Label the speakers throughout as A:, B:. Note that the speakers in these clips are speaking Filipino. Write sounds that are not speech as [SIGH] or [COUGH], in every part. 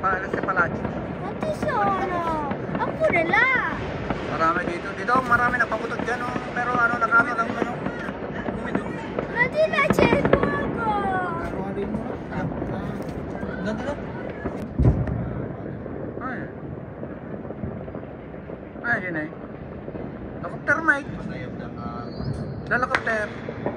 A: Pala si Palachi.
B: Ate Sara, ako nila.
A: Marami dito. Dito marami nagpaputot dyan oh. Pero ano nakami lang ano. Bumido.
B: Nadi na cellphone ko.
A: Ganda lang. Ay. Ay, yun eh. Helicopter, Mike. Helicopter. Ay,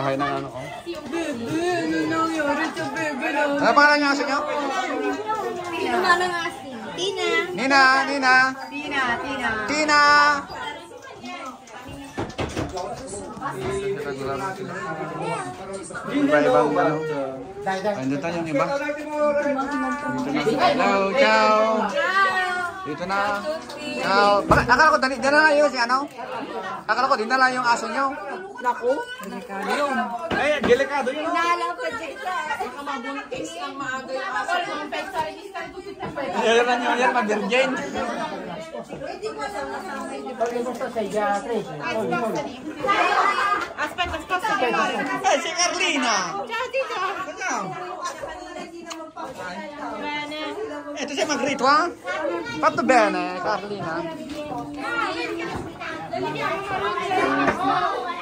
A: bahay ng ano ko.
C: Bebe, ano nangyari sa bebe na?
A: Ano pangalan niya sa inyo?
B: Ito na lang asin. Tina.
A: Nina, Nina.
C: Tina, Tina.
A: Tina! Iba-ibang ano. Andito yung iba. Hello, ciao. Dito na. Ciao. Akala ko, dali, dala na yun si ano? Akala ko, dinala yung aso nyo.
C: Naku, delikado yun.
A: Ay, delikado yun.
B: Naalam pa dito.
C: Baka mabuntis lang maaga yung aso.
A: Yan na yan, mag-virgin.
C: Aspet, aspet sa
A: Eh, si Carlina. Ito siya mag-rito, ha? Fatto bene, Carlina. Eh,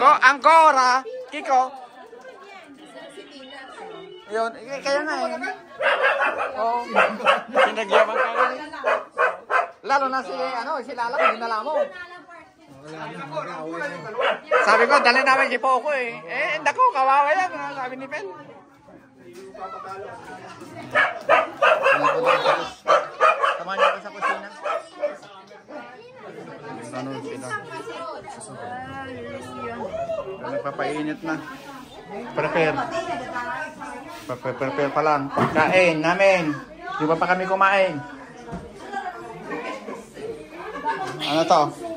A: angko, angkora. Kiko. Yun, eh, kaya nga eh. Oh, pinagyaman ka nga. Lalo na si, ano, si Lala, dinala mo. Sabi ko, dali namin si Poco eh. Eh, naku, kawawa yan, ah, sabi ni Pen. Tama niya ako sa kusina. Ano sila? Nagpapainit na. Prepare. Prepare, prepare pa lang. Kain namin. Di ba pa kami kumain? Ano to?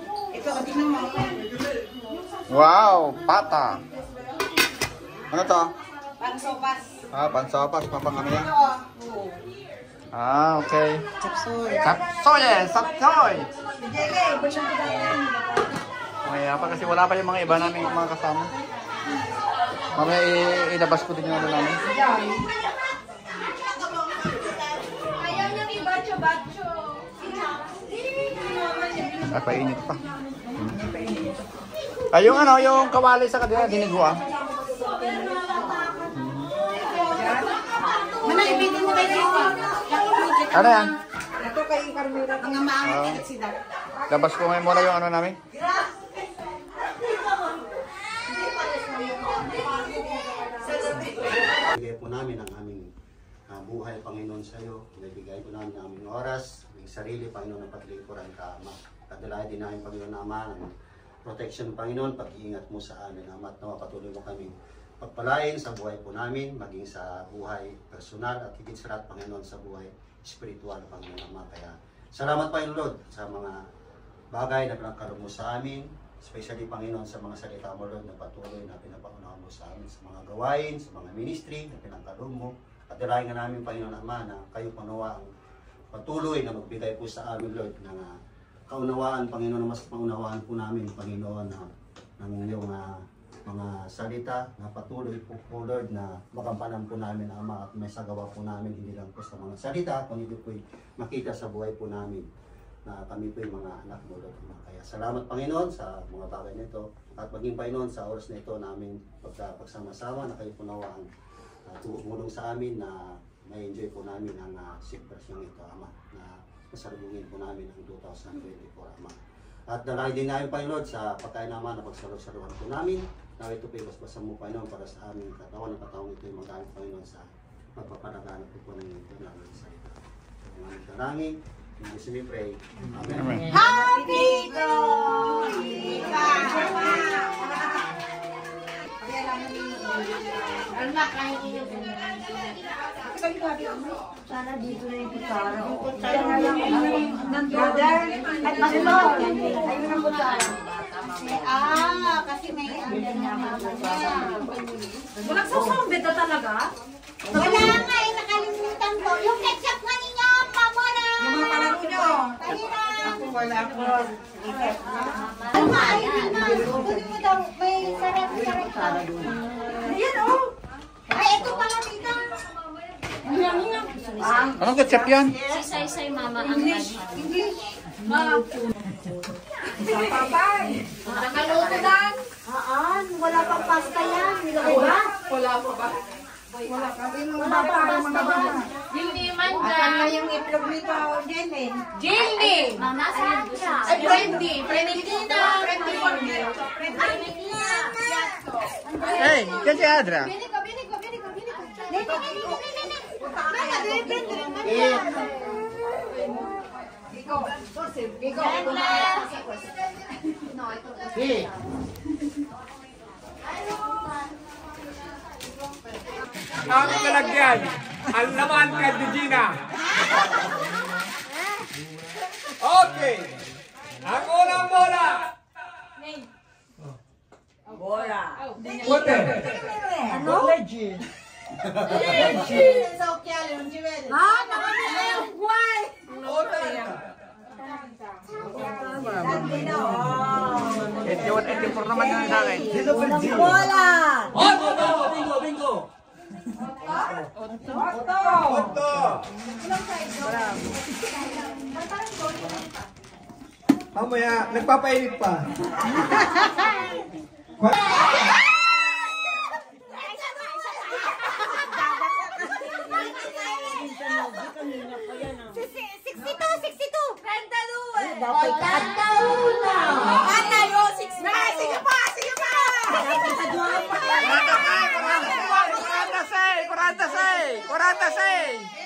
A: Wow, pata. Ano to?
C: Pansopas.
A: Ah, pansopas, papang ano yan? Ah, okay.
C: Chapsoy.
A: Sapsoy eh, sapsoy! Mamaya pa kasi wala pa yung mga iba namin mga kasama. Mamaya ilabas ko din yung ano namin.
B: Ayaw niya may bacho-bacho.
A: Ah, painit pa. Ay, yung ano, yung kawali sa kanila, dinigwa.
C: Manaibitin mo kayo dito.
A: Ano yan?
C: Ito kay Carmela. Ang amaangit
A: Ah.
C: na sila.
A: Labas ko ngayon muna yung ano namin.
D: Bigay po namin ang aming ah, buhay, Panginoon, sa iyo. Bigay po namin ang aming oras, aming sarili, Panginoon, ng paglingkuran ka, Ama. Kadalayan din namin, Panginoon, Ama, ng protection, Panginoon, pag-iingat mo sa amin, Ama, at nawa patuloy mo kami pagpalain sa buhay po namin, maging sa buhay personal at higit sa lahat, Panginoon, sa buhay spiritual, Panginoon, Ama. Kaya, salamat, Panginoon, Lord, sa mga bagay na pinagkaroon mo sa amin, especially Panginoon sa mga salita mo Lord na patuloy na pinapangunahan mo sa amin sa mga gawain, sa mga ministry na pinagkaroon mo. At dalayan nga namin Panginoon Ama na kayo panawa ang patuloy na magbigay po sa amin Lord ng ah, kaunawaan Panginoon mas maunawaan po namin Panginoon na ng iyong ah, mga salita na patuloy po po Lord na magampanan po namin Ama at may sagawa po namin hindi lang po sa mga salita kundi po makita sa buhay po namin na kami po yung mga anak mo Lord. Ama. Kaya salamat Panginoon sa mga bagay nito at maging Panginoon sa oras na ito namin pagka pagsama-sama na kayo po nawa ang uh, tumulong sa amin na may enjoy po namin ang uh, sitwasyon ito Ama na masalubungin po namin ang 2024 Ama. At dalangin din namin Panginoon sa pagkain naman na pagsalusaluhan po namin na ito po basbasan mo Panginoon para sa aming katawan ng katawan ito yung magamit Panginoon sa magpapalaganap po po ng ito namin sa ito. Ang aming dalangin, in Jesus we pray. Amen.
A: Amen.
C: Happy niyo. Sana dito na yung kutsara. Na. Brother, at maslo. Ayun ang kutsara. Ah, kasi may ano na
E: Walang sasambit na talaga?
B: Wala nga eh, nakalimutan ko. Yung ketchup nga ninyo, mamora!
C: Yung mga palaro nyo.
B: Kanina.
C: Ako wala po.
B: Alma, ayun na. Kunin mo daw,
A: Anong ketchup yan?
E: Si Say-Say Mama ang English.
C: Papay.
B: Nakaluto dan. Aan, wala pang pasta yan. Nilagay ba?
C: Wala pa ba? Wala ka. Yung mga bata, yung mga bata.
E: Hindi
C: Asan na yung itlog nito, Jenny?
E: Jilly!
B: Mama, saan siya?
E: Ay, Friendly! Friendly Tina! Friendly Fortney!
A: Hey, yan si Adra.
B: Bili ko, bili ko, bili ko, bili ko. Bili, bili, bili, bili.
D: Eh, eh,
F: Ang lalagyan, ang laman kay Regina. Okay. Ang unang bola.
C: Bola.
F: Water.
C: Ano? Legend. Ha? Nakamili yung buhay.
A: Etiwan, etiwan naman yun sa akin.
C: Bola.
F: Bingo, bingo. Otto. Mamaya, nagpapainit pa. [LAUGHS]
A: Kuranta say, kuranta say, kuranta say, kuranta say.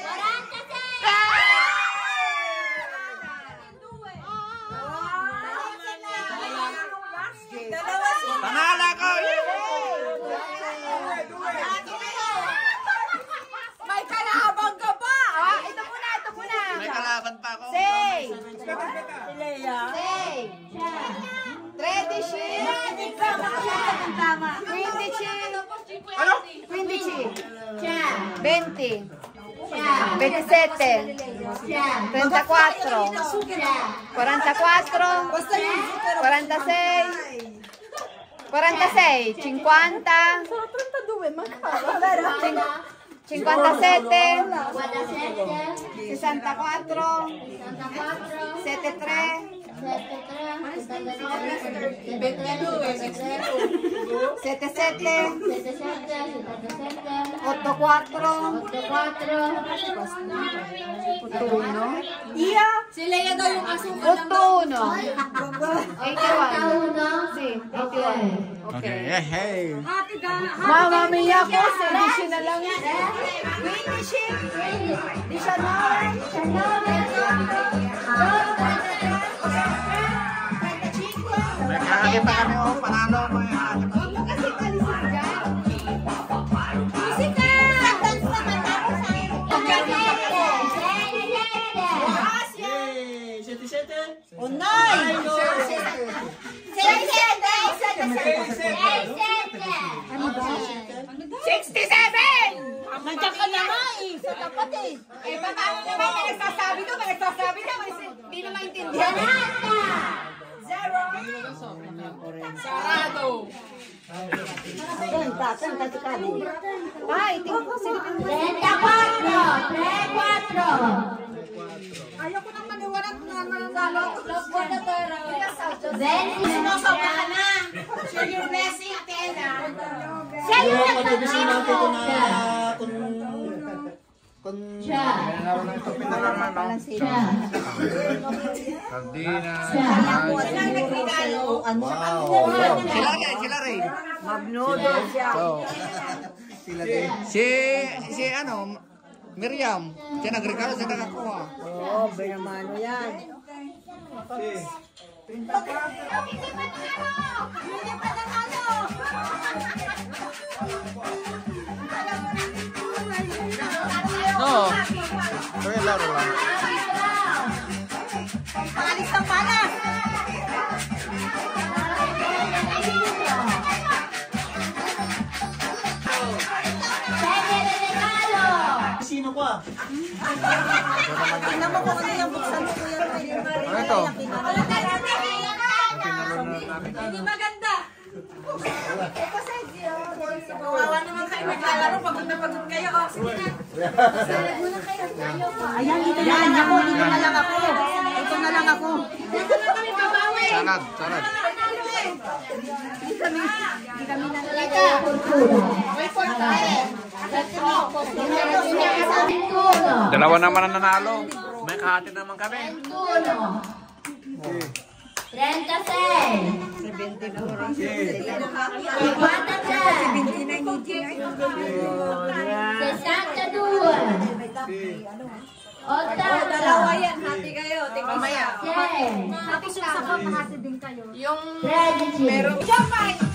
C: 20. 27. 34. 44. 46. 46, 50, 57, 64, 73, 77, 84, 81, Iya,
E: Si Leia daw yung asukal.
C: 81, 81, si, 81.
A: Okay, yeah, hey.
C: Mama mia ko, hindi siya na lang. Hindi siya. Hindi siya na.
A: May kakagi pa kami oh, panalo mo yan.
C: Nandiyan ka na. Sa tapat eh. Eh, baka ano naman, may nagsasabi doon, may. Hindi maintindihan. Janata! Zero!
E: Sarado!
C: Senta, senta si Ay, tingin ko silipin mo. Senta
B: Share your blessing, Ate Ella.
D: Yung pag-ibigin natin ito na kung kung
A: Sardina.
C: Ano?
D: wow.
A: Sila rin, sila rin.
C: Magnodo siya.
A: So, Si, si ano, Miriam. Siya nag-regalo, siya nakakuha.
F: Oo, binamano yan.
A: No. Kaya laro lang.
F: Pangalis ng palas!
G: Sino ka?
F: Tingnan mo kung ano yung buksan Kuya Roy.
A: Ano ito?
B: Hindi maganda. Kawawa naman kayo naglalaro. Pagod na pagod kayo. Oh, sige na.
F: Ayan, dito na lang ako, dito na lang ako. Dito na lang ako.
B: Dito na kami babawi.
A: Salad, salad. Dalawa naman ang nanalo. May kahati naman kami.
E: 62.
B: Dalawa yan. Hati kayo. Mamaya.
E: Tapos yung sa din kayo.
B: Yung meron. Jumpai.